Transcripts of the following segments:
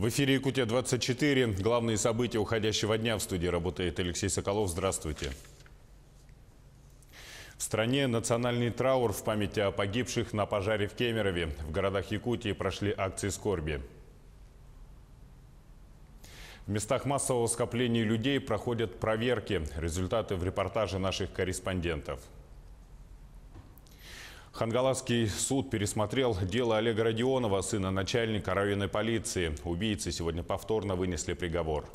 В эфире «Якутия-24». Главные события уходящего дня. В студии работает Алексей Соколов. Здравствуйте. В стране национальный траур в памяти о погибших на пожаре в Кемерове. В городах Якутии прошли акции скорби. В местах массового скопления людей проходят проверки. Результаты в репортаже наших корреспондентов. Хангаласский суд пересмотрел дело Олега Родионова, сына начальника районной полиции. Убийцы сегодня повторно вынесли приговор.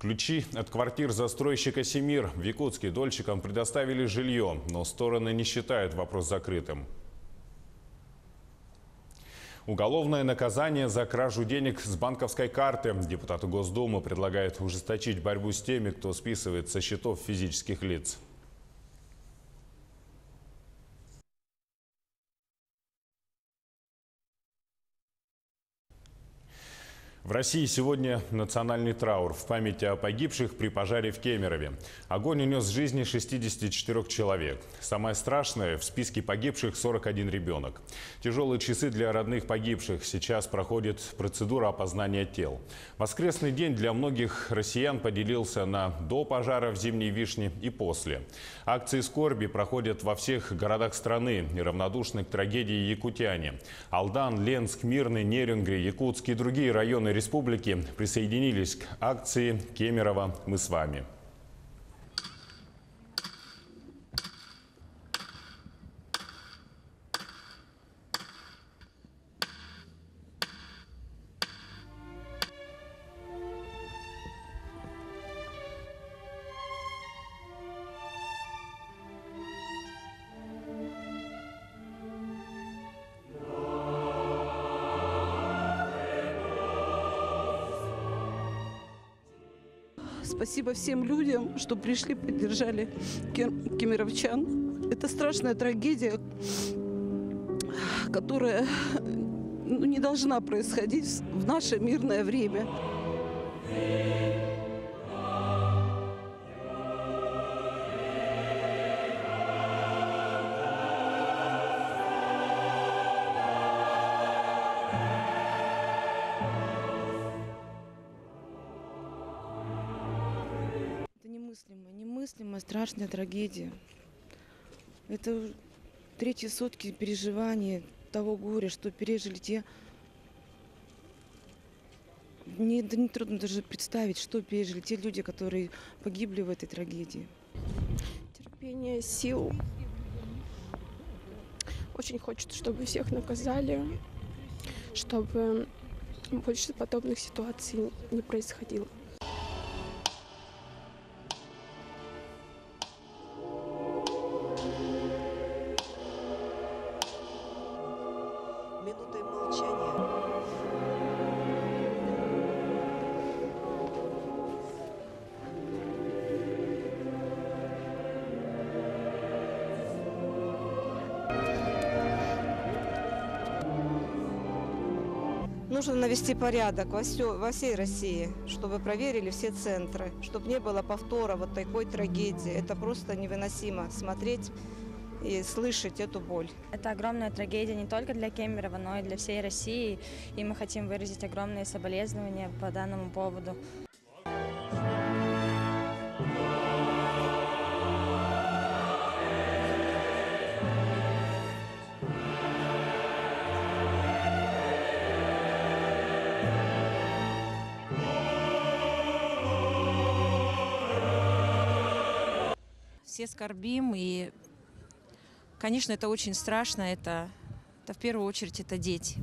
Ключи от квартир застройщика «Семир» в Якутске дольщикам предоставили жилье, но стороны не считают вопрос закрытым. Уголовное наказание за кражу денег с банковской карты. Депутаты Госдумы предлагают ужесточить борьбу с теми, кто списывает со счетов физических лиц. В России сегодня национальный траур в памяти о погибших при пожаре в Кемерове. Огонь унес жизни 64 человек. Самое страшное – в списке погибших 41 ребенок. Тяжелые часы для родных погибших. Сейчас проходит процедура опознания тел. Воскресный день для многих россиян поделился на до пожара в Зимней Вишне и после. Акции скорби проходят во всех городах страны. Неравнодушны к трагедии якутяне. Алдан, Ленск, Мирный, Нерюнгри, Якутск и другие районы республики присоединились к акции «Кемерово. Мы с вами». Всем людям, что пришли, поддержали кем- кемеровчан. Это страшная трагедия, которая ну, не должна происходить в наше мирное время. Немыслимая страшная трагедия. Это третьи сутки переживаний того горя, что пережили те... Мне да не трудно даже представить, что пережили те люди, которые погибли в этой трагедии. терпения, сил. Очень хочется, чтобы всех наказали, чтобы больше подобных ситуаций не происходило. Нужно навести порядок во, всё- во всей России, чтобы проверили все центры, чтобы не было повтора вот такой трагедии. Это просто невыносимо смотреть и слышать эту боль. Это огромная трагедия не только для Кемерово, но и для всей России. И мы хотим выразить огромные соболезнования по данному поводу. все скорбим, и, конечно, это очень страшно. Это, это в первую очередь это дети.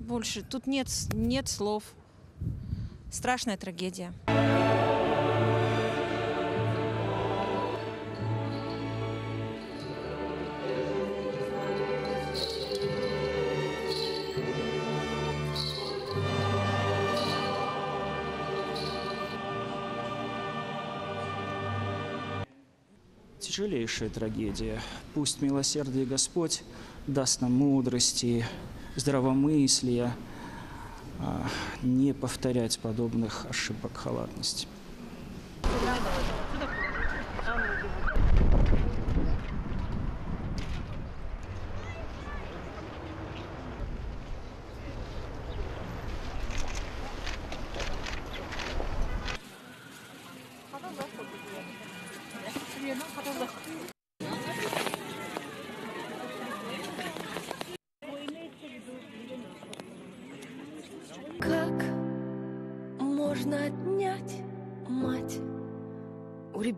Больше тут нет, нет слов. Страшная трагедия. Тяжелейшая трагедия. Пусть милосердие Господь даст нам мудрости, здравомыслия, а, не повторять подобных ошибок халатности.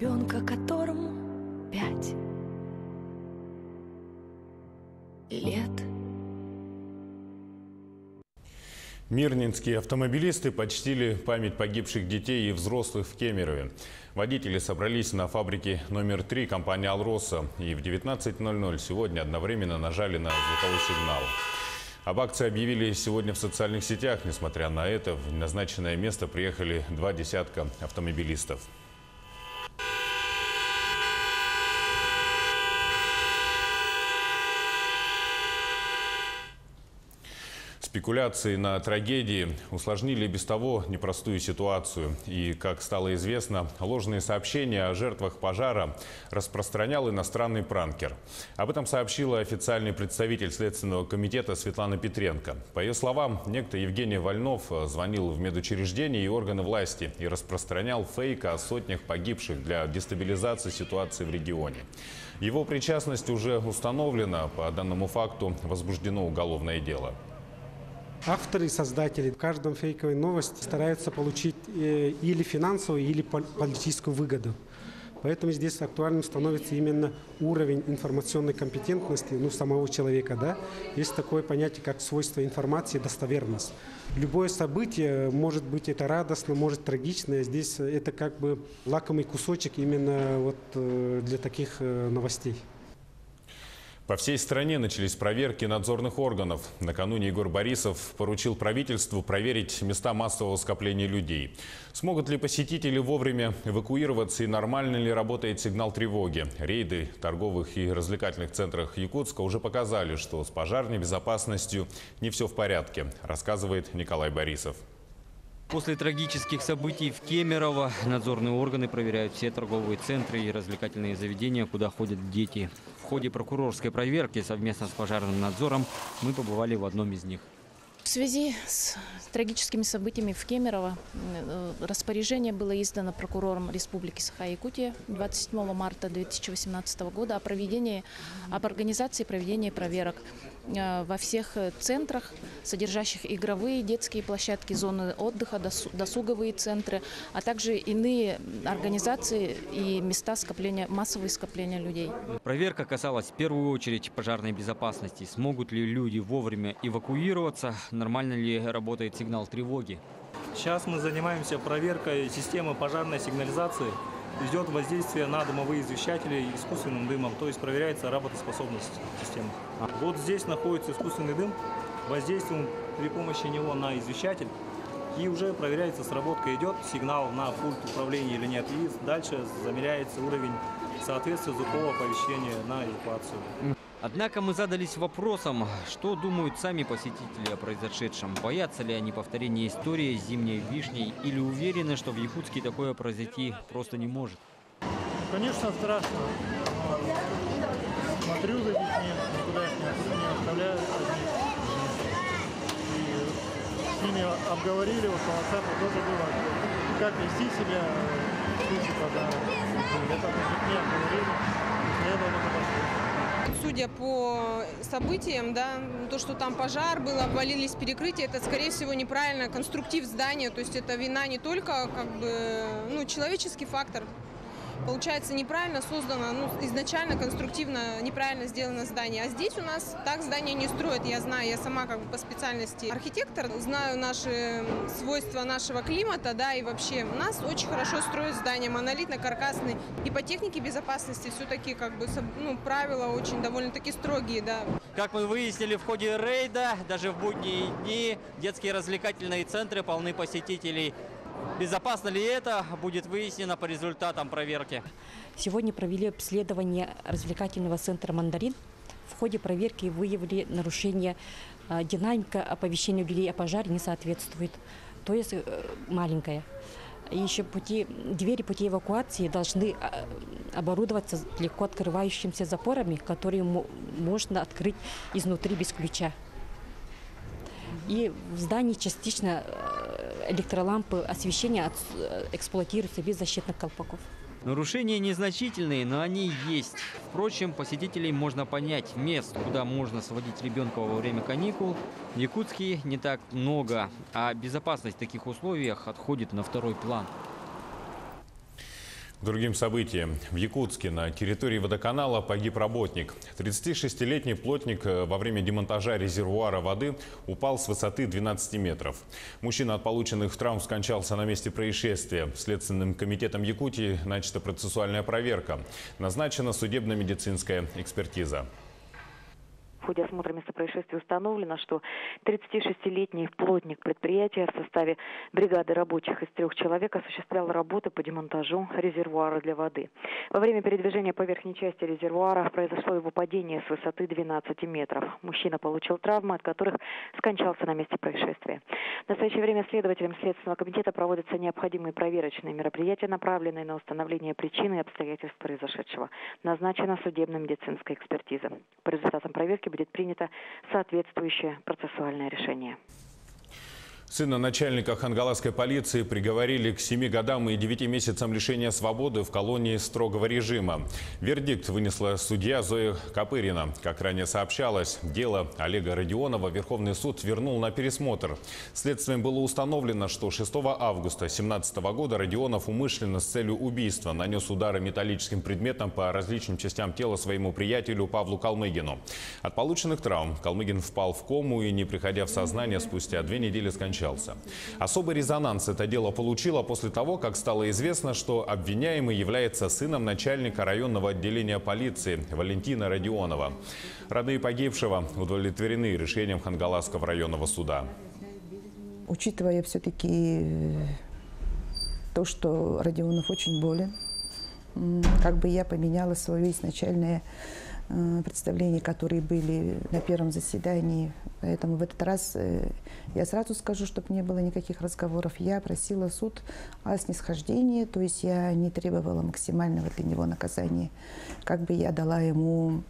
Ребенка, которому пять лет. Мирнинские автомобилисты почтили память погибших детей и взрослых в Кемерове. Водители собрались на фабрике номер 3 компании «Алроса» и в 19.00 сегодня одновременно нажали на звуковой сигнал. Об акции объявили сегодня в социальных сетях. Несмотря на это, в назначенное место приехали два десятка автомобилистов. Спекуляции на трагедии усложнили без того непростую ситуацию. И, как стало известно, ложные сообщения о жертвах пожара распространял иностранный пранкер. Об этом сообщила официальный представитель Следственного комитета Светлана Петренко. По ее словам, некто Евгений Вольнов звонил в медучреждения и органы власти и распространял фейк о сотнях погибших для дестабилизации ситуации в регионе. Его причастность уже установлена. По данному факту возбуждено уголовное дело. Авторы и создатели в каждом фейковой новости стараются получить э, или финансовую, или политическую выгоду. Поэтому здесь актуальным становится именно уровень информационной компетентности ну, самого человека. Да? Есть такое понятие, как свойство информации, достоверность. Любое событие, может быть это радостно, может трагично. Здесь это как бы лакомый кусочек именно вот э, для таких э, новостей. По всей стране начались проверки надзорных органов. Накануне Егор Борисов поручил правительству проверить места массового скопления людей. Смогут ли посетители вовремя эвакуироваться и нормально ли работает сигнал тревоги? Рейды торговых и развлекательных центрах Якутска уже показали, что с пожарной безопасностью не все в порядке, рассказывает Николай Борисов. После трагических событий в Кемерово надзорные органы проверяют все торговые центры и развлекательные заведения, куда ходят дети. Ходе прокурорской проверки совместно с пожарным надзором мы побывали в одном из них. В связи с трагическими событиями в Кемерово э, распоряжение было издано прокурором Республики Саха-Якутия 27 марта 2018 года о проведении, об организации проведения проверок э, во всех центрах, содержащих игровые детские площадки, зоны отдыха, досуговые центры, а также иные организации и места скопления, массового скопления людей. Проверка касалась в первую очередь пожарной безопасности. Смогут ли люди вовремя эвакуироваться, нормально ли работает сигнал тревоги. Сейчас мы занимаемся проверкой системы пожарной сигнализации. Идет воздействие на дымовые извещатели искусственным дымом, то есть проверяется работоспособность системы. Вот здесь находится искусственный дым, воздействуем при помощи него на извещатель, и уже проверяется сработка, идет сигнал на пульт управления или нет, и дальше замеряется уровень соответствия звукового оповещения на эвакуацию. Однако мы задались вопросом, что думают сами посетители о произошедшем. Боятся ли они повторения истории с зимней вишней или уверены, что в Якутске такое произойти просто не может? Конечно, страшно. Смотрю за детьми, никуда их не, не оставляю одних. И с ними обговорили, вот по WhatsApp тоже было, как вести себя в случае пожара. Это мы детьми обговорили, следовало подошли судя по событиям, да, то, что там пожар был, обвалились перекрытия, это, скорее всего, неправильно конструктив здания, то есть это вина не только как бы, ну, человеческий фактор, получается неправильно создано, ну, изначально конструктивно неправильно сделано здание. А здесь у нас так здание не строят. Я знаю, я сама как бы по специальности архитектор, знаю наши свойства нашего климата, да, и вообще у нас очень хорошо строят здания, монолитно-каркасные. И по технике безопасности все-таки как бы, ну, правила очень довольно-таки строгие, да. Как мы выяснили в ходе рейда, даже в будние дни детские развлекательные центры полны посетителей. Безопасно ли это, будет выяснено по результатам проверки. Сегодня провели обследование развлекательного центра «Мандарин». В ходе проверки выявили нарушение а, динамика оповещения людей о пожаре не соответствует, то есть э, маленькая. еще пути, двери пути эвакуации должны а, оборудоваться легко открывающимися запорами, которые можно открыть изнутри без ключа. И в здании частично э, электролампы освещения э, эксплуатируются без защитных колпаков. Нарушения незначительные, но они есть. Впрочем, посетителей можно понять. Мест, куда можно сводить ребенка во время каникул, в Якутске не так много, а безопасность в таких условиях отходит на второй план. Другим событием. В Якутске на территории водоканала погиб работник. 36-летний плотник э, во время демонтажа резервуара воды упал с высоты 12 метров. Мужчина от полученных травм скончался на месте происшествия. Следственным комитетом Якутии начата процессуальная проверка. Назначена судебно-медицинская экспертиза. В ходе осмотра места происшествия установлено, что 36-летний плотник предприятия в составе бригады рабочих из трех человек осуществлял работы по демонтажу резервуара для воды. Во время передвижения по верхней части резервуара произошло его падение с высоты 12 метров. Мужчина получил травмы, от которых скончался на месте происшествия. В настоящее время следователям Следственного комитета проводятся необходимые проверочные мероприятия, направленные на установление причины и обстоятельств произошедшего. Назначена судебно-медицинская экспертиза. По результатам проверки будет принято соответствующее процессуальное решение. Сына начальника хангаласской полиции приговорили к 7 годам и 9 месяцам лишения свободы в колонии строгого режима. Вердикт вынесла судья Зоя Копырина. Как ранее сообщалось, дело Олега Родионова Верховный суд вернул на пересмотр. Следствием было установлено, что 6 августа 2017 года Родионов умышленно с целью убийства нанес удары металлическим предметом по различным частям тела своему приятелю Павлу Калмыгину. От полученных травм Калмыгин впал в кому и, не приходя в сознание, спустя две недели скончался скончался. Особый резонанс это дело получило после того, как стало известно, что обвиняемый является сыном начальника районного отделения полиции Валентина Родионова. Родные погибшего удовлетворены решением Хангаласского районного суда. Учитывая все-таки э, то, что Родионов очень болен, как бы я поменяла свое изначальное Э, представления, которые были на первом заседании. Поэтому в этот раз э, я сразу скажу, чтобы не было никаких разговоров. Я просила суд о снисхождении, то есть я не требовала максимального для него наказания. Как бы я дала ему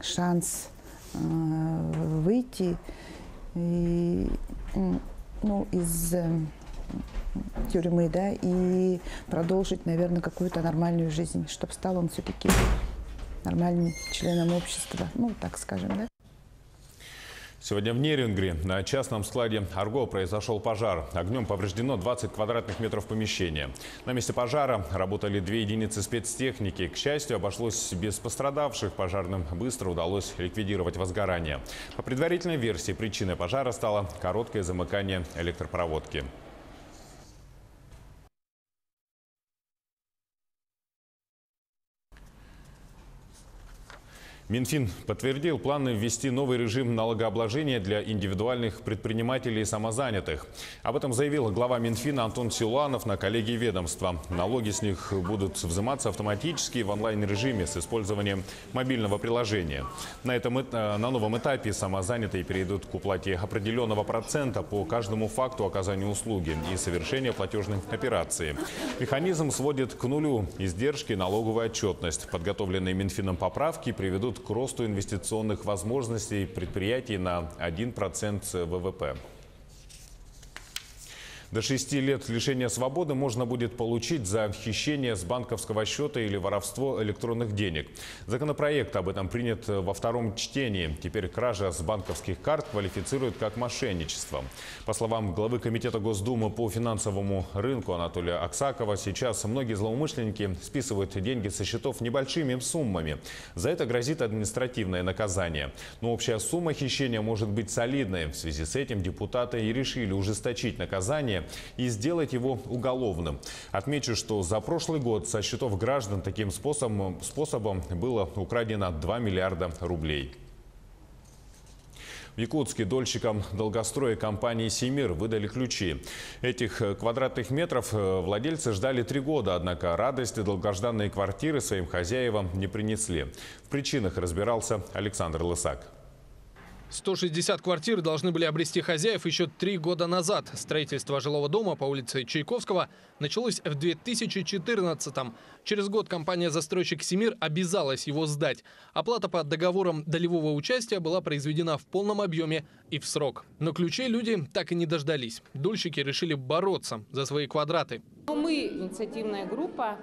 шанс э, выйти и, ну, из тюрьмы, да, и продолжить, наверное, какую-то нормальную жизнь, чтобы стал он все-таки нормальным членом общества, ну, так скажем, да. Сегодня в Нерюнгре на частном складе «Арго» произошел пожар. Огнем повреждено 20 квадратных метров помещения. На месте пожара работали две единицы спецтехники. К счастью, обошлось без пострадавших. Пожарным быстро удалось ликвидировать возгорание. По предварительной версии, причиной пожара стало короткое замыкание электропроводки. Минфин подтвердил планы ввести новый режим налогообложения для индивидуальных предпринимателей и самозанятых. Об этом заявил глава Минфина Антон Силуанов на коллегии ведомства. Налоги с них будут взиматься автоматически в онлайн-режиме с использованием мобильного приложения. На, этом, э, на новом этапе самозанятые перейдут к уплате определенного процента по каждому факту оказания услуги и совершения платежной операции. Механизм сводит к нулю издержки налоговую отчетность. Подготовленные Минфином поправки приведут к росту инвестиционных возможностей предприятий на 1% ВВП. До 6 лет лишения свободы можно будет получить за хищение с банковского счета или воровство электронных денег. Законопроект об этом принят во втором чтении. Теперь кража с банковских карт квалифицируют как мошенничество. По словам главы Комитета Госдумы по финансовому рынку Анатолия Аксакова, сейчас многие злоумышленники списывают деньги со счетов небольшими суммами. За это грозит административное наказание. Но общая сумма хищения может быть солидной. В связи с этим депутаты и решили ужесточить наказание и сделать его уголовным. Отмечу, что за прошлый год со счетов граждан таким способом, способом было украдено 2 миллиарда рублей. В Якутске дольщикам долгостроя компании «Семир» выдали ключи. Этих квадратных метров э, владельцы ждали три года, однако радости долгожданные квартиры своим хозяевам не принесли. В причинах разбирался Александр Лысак. 160 квартир должны были обрести хозяев еще три года назад. Строительство жилого дома по улице Чайковского началось в 2014-м. Через год компания-застройщик «Семир» обязалась его сдать. Оплата по договорам долевого участия была произведена в полном объеме и в срок. Но ключей люди так и не дождались. Дольщики решили бороться за свои квадраты. Мы, инициативная группа,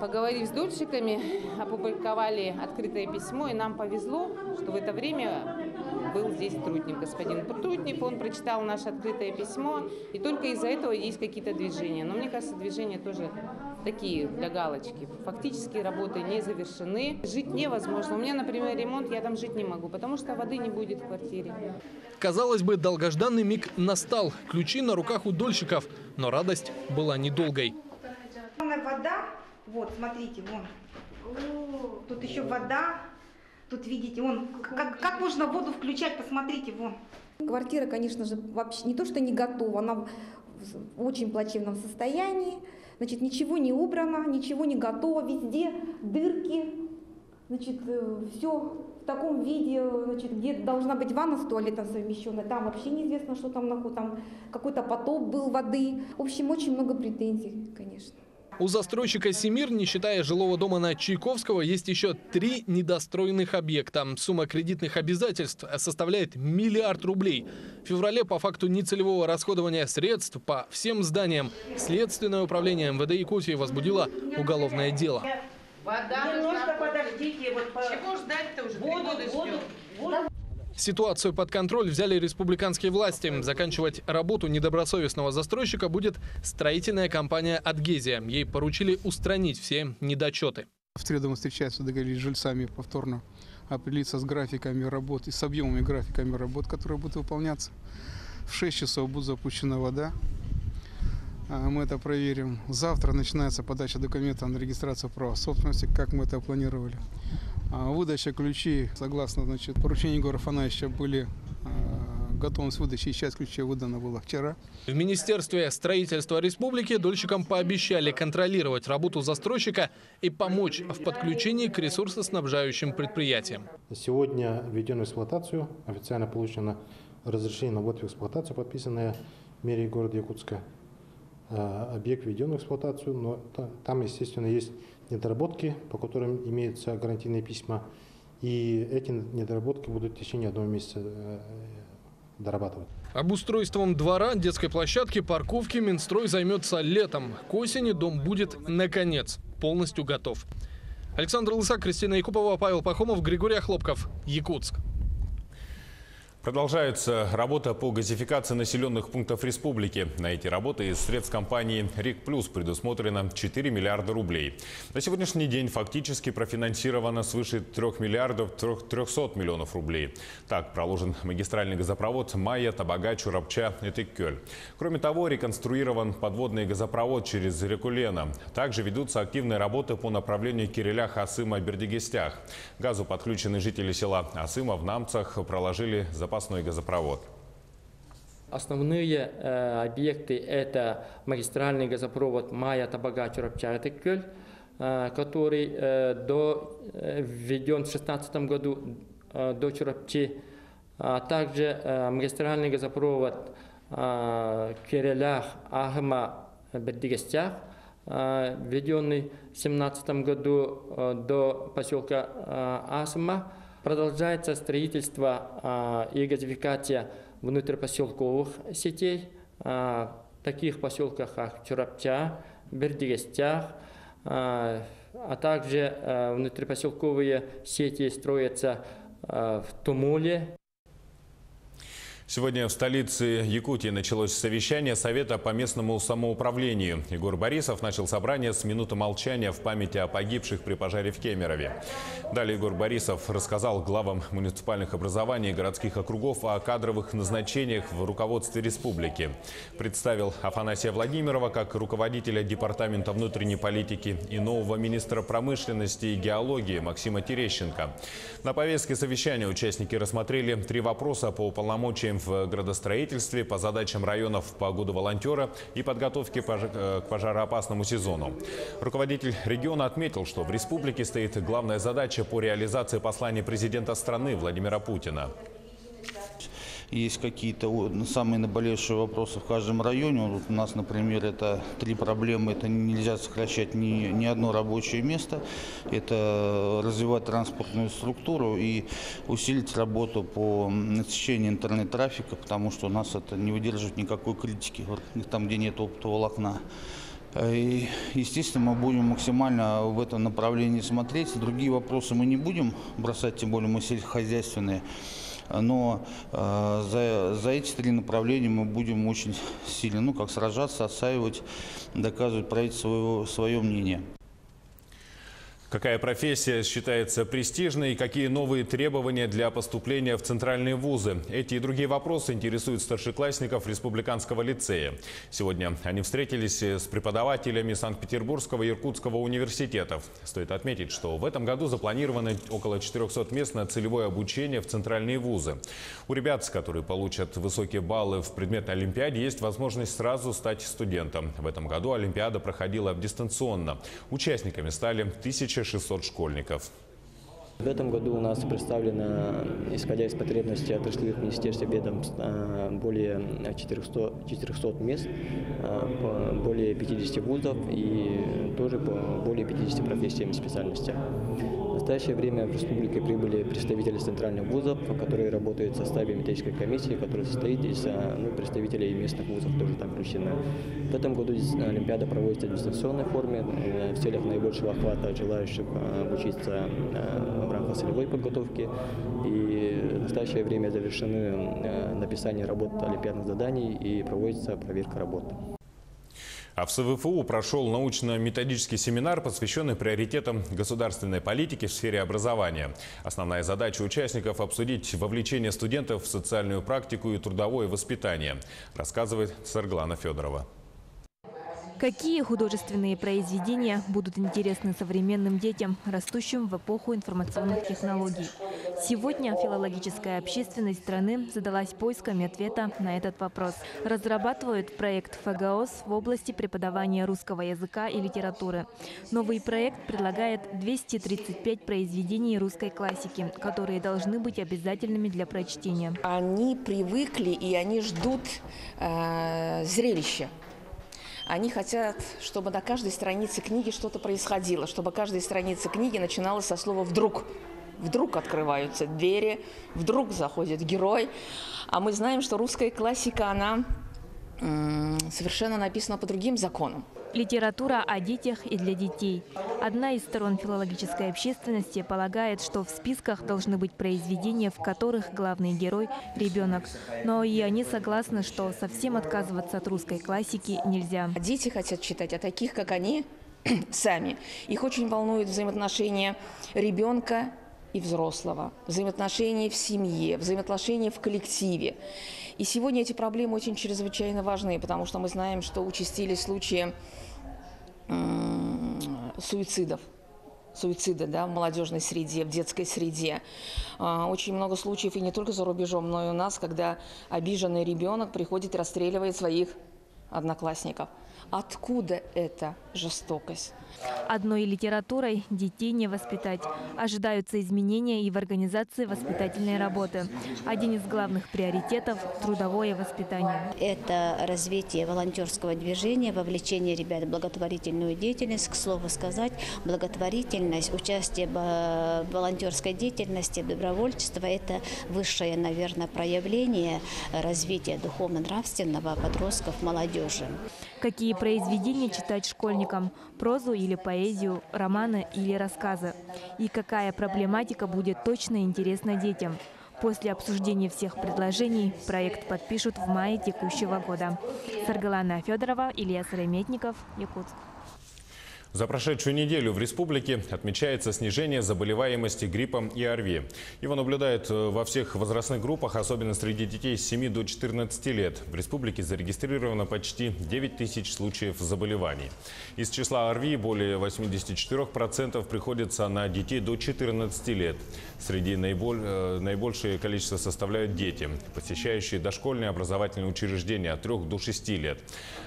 Поговорив с дольщиками, опубликовали открытое письмо, и нам повезло, что в это время был здесь Трутнев, господин Трутнев. Он прочитал наше открытое письмо, и только из-за этого есть какие-то движения. Но мне кажется, движения тоже такие для галочки. Фактически работы не завершены. Жить невозможно. У меня, например, ремонт, я там жить не могу, потому что воды не будет в квартире. Казалось бы, долгожданный миг настал. Ключи на руках у дольщиков. Но радость была недолгой. Вода, вот, смотрите, вон. Тут еще вода. Тут видите, вон, как, как можно воду включать, посмотрите, вон. Квартира, конечно же, вообще не то, что не готова, она в очень плачевном состоянии. Значит, ничего не убрано, ничего не готово, везде дырки, значит, все в таком виде, значит, где должна быть ванна с туалетом совмещенная, там вообще неизвестно, что там находится, там какой-то потоп был воды. В общем, очень много претензий, конечно. У застройщика «Семир», не считая жилого дома на Чайковского, есть еще три недостроенных объекта. Сумма кредитных обязательств составляет миллиард рублей. В феврале по факту нецелевого расходования средств по всем зданиям Следственное управление МВД Якутии возбудило уголовное дело. Вода Немножко подождите. Вот по... Чего ждать-то уже? Воду, воду, воду. Ситуацию под контроль взяли республиканские власти. Заканчивать работу недобросовестного застройщика будет строительная компания «Адгезия». Ей поручили устранить все недочеты. В среду мы встречаемся, договорились с жильцами повторно определиться с графиками работ и с объемами графиками работ, которые будут выполняться. В 6 часов будет запущена вода. Мы это проверим. Завтра начинается подача документов на регистрацию права собственности, как мы это планировали. Выдача ключей, согласно значит, поручению Егора Фанасьевича, были готовность выдачи, и часть ключей выдана была вчера. В Министерстве строительства республики дольщикам пообещали контролировать работу застройщика и помочь в подключении к ресурсоснабжающим предприятиям. Сегодня введен в эксплуатацию, официально получено разрешение на ввод в эксплуатацию, подписанное мере города Якутска. Объект введен в эксплуатацию, но там, естественно, есть недоработки, по которым имеются гарантийные письма. И эти недоработки будут в течение одного месяца дорабатывать. Обустройством двора, детской площадки, парковки Минстрой займется летом. К осени дом будет, наконец, полностью готов. Александр Лысак, Кристина Якупова, Павел Пахомов, Григорий Хлопков, Якутск. Продолжается работа по газификации населенных пунктов республики. На эти работы из средств компании «Рик Плюс» предусмотрено 4 миллиарда рублей. На сегодняшний день фактически профинансировано свыше 3 миллиардов 300 миллионов рублей. Так проложен магистральный газопровод «Майя», «Табага», и «Тыккёль». Кроме того, реконструирован подводный газопровод через реку. Также ведутся активные работы по направлению Кирилях, Асыма, Бердигестях. Газу подключены жители села Асыма в Намцах проложили запас запасной газопровод. Основные э, объекты – это магистральный газопровод Майя Табага Чурапчатыккёль, э, который э, до, э, введен в 2016 году э, до Чурапчи, а также э, магистральный газопровод э, Керелях, Ахма, Бердигестях, э, введенный в 2017 году э, до поселка Асма – Продолжается строительство а, и газификация внутрипоселковых сетей, а, таких поселках, как Чурапча, Бердигестях, а, а также внутрипоселковые сети строятся в Тумуле, Сегодня в столице Якутии началось совещание Совета по местному самоуправлению. Егор Борисов начал собрание с минуты молчания в памяти о погибших при пожаре в Кемерове. Далее Егор Борисов рассказал главам муниципальных образований и городских округов о кадровых назначениях в руководстве республики. Представил Афанасия Владимирова как руководителя Департамента внутренней политики и нового министра промышленности и геологии Максима Терещенко. На повестке совещания участники рассмотрели три вопроса по полномочиям в градостроительстве, по задачам районов по году волонтера и подготовке э, к пожароопасному сезону. Руководитель региона отметил, что в республике стоит главная задача по реализации послания президента страны Владимира Путина есть какие-то самые наболевшие вопросы в каждом районе. Вот у нас, например, это три проблемы. Это нельзя сокращать ни, ни одно рабочее место. Это развивать транспортную структуру и усилить работу по насыщению интернет-трафика, потому что у нас это не выдерживает никакой критики, там, где нет оптового окна. И, естественно, мы будем максимально в этом направлении смотреть. Другие вопросы мы не будем бросать, тем более мы сельскохозяйственные. Но э, за, за эти три направления мы будем очень сильно, ну, как сражаться, отстаивать, доказывать правительству свое, свое мнение. Какая профессия считается престижной и какие новые требования для поступления в центральные вузы? Эти и другие вопросы интересуют старшеклассников Республиканского лицея. Сегодня они встретились с преподавателями Санкт-Петербургского и Иркутского университетов. Стоит отметить, что в этом году запланировано около 400 мест на целевое обучение в центральные вузы. У ребят, которые получат высокие баллы в предметной олимпиаде, есть возможность сразу стать студентом. В этом году олимпиада проходила дистанционно. Участниками стали тысячи 600 школьников. В этом году у нас представлено, исходя из потребностей отраслевых министерств и ведомств, а, более 400, 400 мест, а, более 50 вузов и тоже более 50 профессиям и специальностям. В настоящее время в республике прибыли представители центральных вузов, которые работают в составе методической комиссии, которая состоит из а, ну, представителей местных вузов, тоже там включены. В этом году Олимпиада проводится в дистанционной форме э, в целях наибольшего охвата желающих обучиться в рамках целевой подготовки. И в настоящее время завершены написание работ олимпиадных заданий и проводится проверка работ. А в СВФУ прошел научно-методический семинар, посвященный приоритетам государственной политики в сфере образования. Основная задача участников – обсудить вовлечение студентов в социальную практику и трудовое воспитание, рассказывает Сарглана Федорова. Какие художественные произведения будут интересны современным детям, растущим в эпоху информационных технологий? Сегодня филологическая общественность страны задалась поисками ответа на этот вопрос. Разрабатывают проект ФГОС в области преподавания русского языка и литературы. Новый проект предлагает 235 произведений русской классики, которые должны быть обязательными для прочтения. Они привыкли и они ждут э, зрелища. Они хотят, чтобы на каждой странице книги что-то происходило, чтобы каждая страница книги начиналась со слова «вдруг». Вдруг открываются двери, вдруг заходит герой. А мы знаем, что русская классика, она совершенно написана по другим законам. Литература о детях и для детей. Одна из сторон филологической общественности полагает, что в списках должны быть произведения, в которых главный герой – ребенок. Но и они согласны, что совсем отказываться от русской классики нельзя. Дети хотят читать о таких, как они сами. Их очень волнует взаимоотношения ребенка и взрослого, взаимоотношения в семье, взаимоотношения в коллективе. И сегодня эти проблемы очень чрезвычайно важны, потому что мы знаем, что участились случаи суицидов суицида да, в молодежной среде, в детской среде. А, очень много случаев, и не только за рубежом, но и у нас, когда обиженный ребенок приходит и расстреливает своих одноклассников. Откуда эта жестокость? Одной литературой детей не воспитать. Ожидаются изменения и в организации воспитательной работы. Один из главных приоритетов – трудовое воспитание. Это развитие волонтерского движения, вовлечение ребят в благотворительную деятельность. К слову сказать, благотворительность, участие в волонтерской деятельности, добровольчество – это высшее, наверное, проявление развития духовно-нравственного подростков, молодежи. Какие произведения читать школьникам? Прозу или поэзию, романы или рассказы? И какая проблематика будет точно интересна детям? После обсуждения всех предложений проект подпишут в мае текущего года. Саргалана Федорова, Илья Сырометников, Якутск. За прошедшую неделю в республике отмечается снижение заболеваемости гриппом и ОРВИ. Его наблюдают э, во всех возрастных группах, особенно среди детей с 7 до 14 лет. В республике зарегистрировано почти 9 тысяч случаев заболеваний. Из числа ОРВИ более 84% приходится на детей до 14 лет. Среди наиболь, э, наибольшее количество составляют дети, посещающие дошкольные образовательные учреждения от 3 до 6 лет.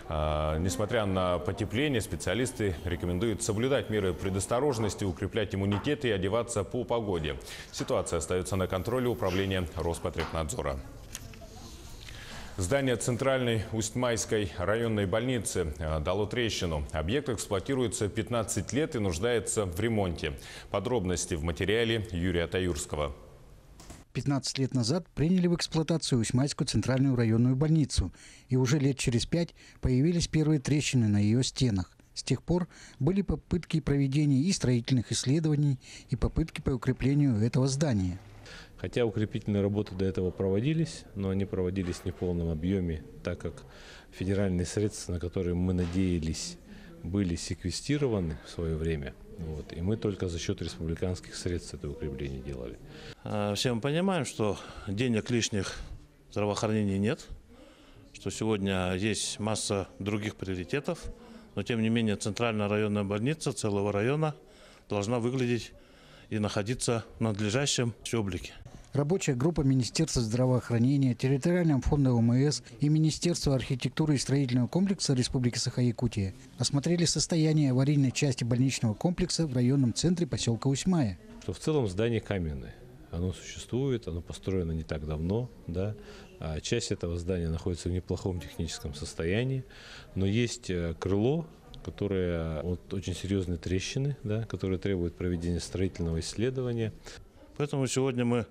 А, несмотря на потепление, специалисты рекомендуют соблюдать меры предосторожности, укреплять иммунитет и одеваться по погоде. Ситуация остается на контроле управления Роспотребнадзора. Здание Центральной Усть-Майской районной больницы а, дало трещину. Объект эксплуатируется 15 лет и нуждается в ремонте. Подробности в материале Юрия Таюрского. 15 лет назад приняли в эксплуатацию Усьмайскую центральную районную больницу, и уже лет через пять появились первые трещины на ее стенах. С тех пор были попытки проведения и строительных исследований, и попытки по укреплению этого здания. Хотя укрепительные работы до этого проводились, но они проводились не в полном объеме, так как федеральные средства, на которые мы надеялись, были секвестированы в свое время. Вот, и мы только за счет республиканских средств это укрепление делали. А, все мы понимаем, что денег лишних в здравоохранении нет, что сегодня есть масса других приоритетов, но тем не менее центральная районная больница целого района должна выглядеть и находиться в надлежащем облике. Рабочая группа Министерства здравоохранения, территориального фонда ОМС и Министерства архитектуры и строительного комплекса Республики Саха-Якутия осмотрели состояние аварийной части больничного комплекса в районном центре поселка Усьмая. Что в целом здание каменное. Оно существует, оно построено не так давно, да, а часть этого здания находится в неплохом техническом состоянии, но есть э, крыло, которое вот, очень серьезные трещины, да, которые требуют проведения строительного исследования. Поэтому сегодня мы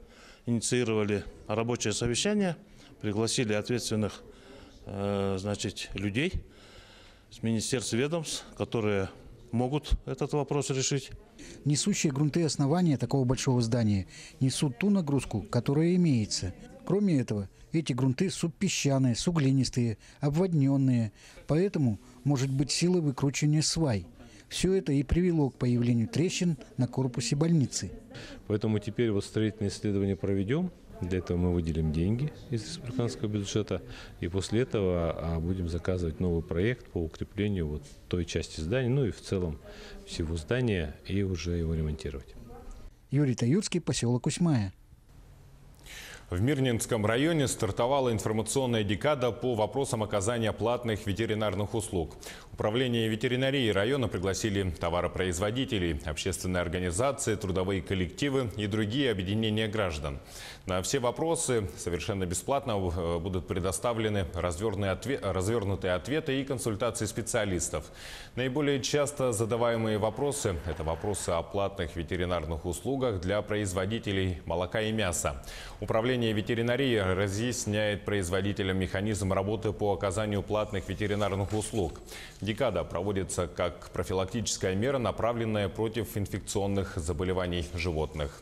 инициировали рабочее совещание, пригласили ответственных э, значит, людей с министерств ведомств, которые могут этот вопрос решить. Несущие грунты основания такого большого здания несут ту нагрузку, которая имеется. Кроме этого, эти грунты субпесчаные, суглинистые, обводненные, поэтому может быть сила выкручивания свай. Все это и привело к появлению трещин на корпусе больницы. Поэтому теперь вот строительные исследования проведем. Для этого мы выделим деньги из республиканского бюджета. И после этого а, будем заказывать новый проект по укреплению вот той части здания, ну и в целом всего здания, и уже его ремонтировать. Юрий Таюрский, поселок Усьмая. В Мирнинском районе стартовала информационная декада по вопросам оказания платных ветеринарных услуг. Управление ветеринарии района пригласили товаропроизводителей, общественные организации, трудовые коллективы и другие объединения граждан. На все вопросы совершенно бесплатно э, будут предоставлены развернутые ответы и консультации специалистов. Наиболее часто задаваемые вопросы – это вопросы о платных ветеринарных услугах для производителей молока и мяса. Управление ветеринарии разъясняет производителям механизм работы по оказанию платных ветеринарных услуг. Декада проводится как профилактическая мера, направленная против инфекционных заболеваний животных.